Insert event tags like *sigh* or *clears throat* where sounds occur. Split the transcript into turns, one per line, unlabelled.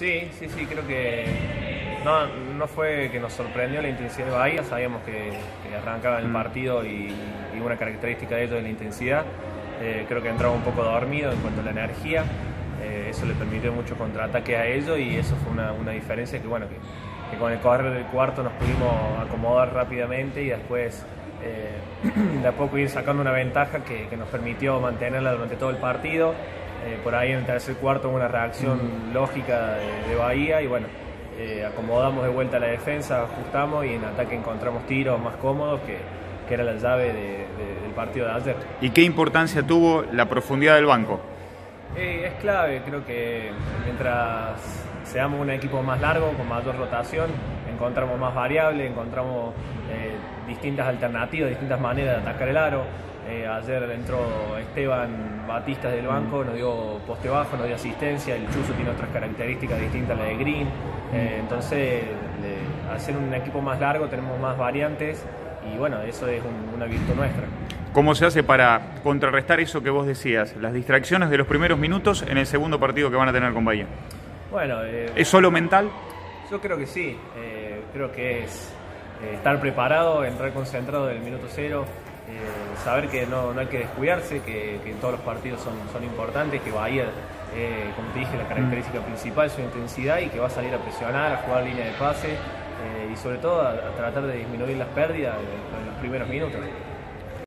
Sí, sí, sí, creo que no, no fue que nos sorprendió la intensidad de Bahía, sabíamos que, que arrancaba el
Mm.
partido y, y una característica de ellos es la intensidad. Eh, creo que entraba un poco dormido en cuanto a la energía, Eh, eso le permitió mucho contraataque a ellos y eso fue una, una diferencia que, bueno, que, que con el correr del cuarto nos pudimos acomodar rápidamente y después eh, *clears throat* de a poco ir sacando una ventaja que, que nos permitió mantenerla durante todo el partido. Eh, por ahí en el tercer cuarto hubo una reacción lógica de, de Bahía y bueno, eh, acomodamos de vuelta la defensa, ajustamos y en ataque encontramos tiros más cómodos que, que era la llave de- de- del partido de ayer.
¿Y qué importancia tuvo la profundidad del banco?
Eh, es clave, creo que mientras seamos un equipo más largo, con mayor rotación, encontramos más variables, encontramos eh, distintas alternativas, distintas maneras de atacar el aro. Eh, ayer entró Esteban Batistas del banco, nos dio poste bajo, nos dio asistencia, el Chuzo tiene otras características distintas a la de Green. Eh, entonces, ser un equipo más largo tenemos más variantes y bueno, eso es un- una virtud nuestra.
¿Cómo se hace para contrarrestar eso que vos decías, las distracciones de los primeros minutos en el segundo partido que van a tener con Bahía?
Bueno, eh,
¿Es solo mental?
Yo creo que sí, eh, creo que es eh, estar preparado, entrar concentrado del minuto cero, eh, saber que no, no hay que descuidarse, que, que todos los partidos son, son importantes, que Bahía, eh, como te dije, la característica principal es su intensidad y que va a salir a presionar, a jugar línea de pase eh, y sobre todo a, a tratar de disminuir las pérdidas en- en los primeros minutos.